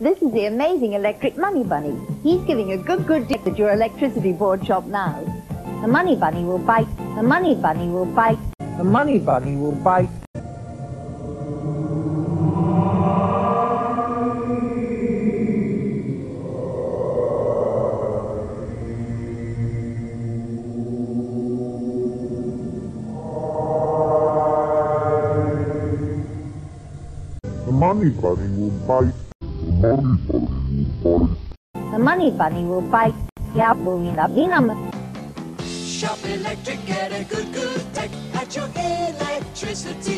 This is the amazing electric money bunny. He's giving a good, good tip at your electricity board shop now. The money bunny will bite. The money bunny will bite. The money bunny will bite. The money bunny will bite. The money bunny will bite. The money bunny will bite. Yeah, booming up. Shop Electric, get a good, good tech at your electricity.